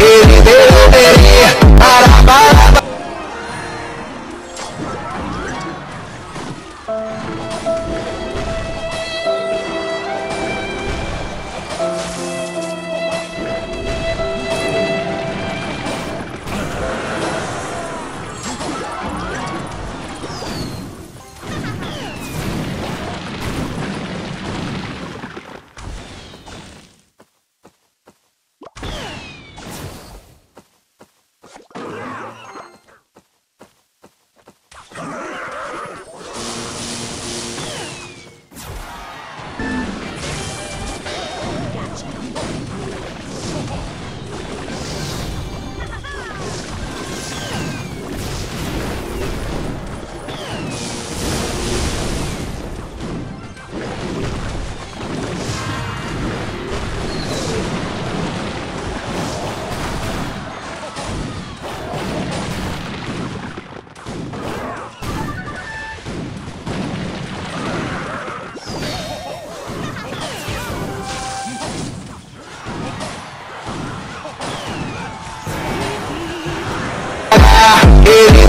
Ele veio, ele. Ele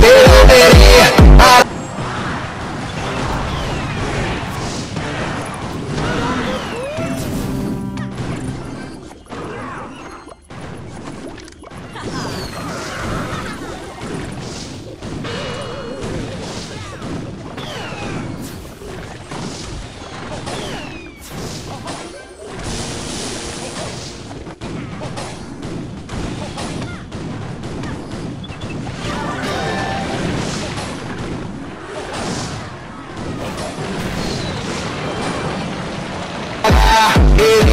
Yeah.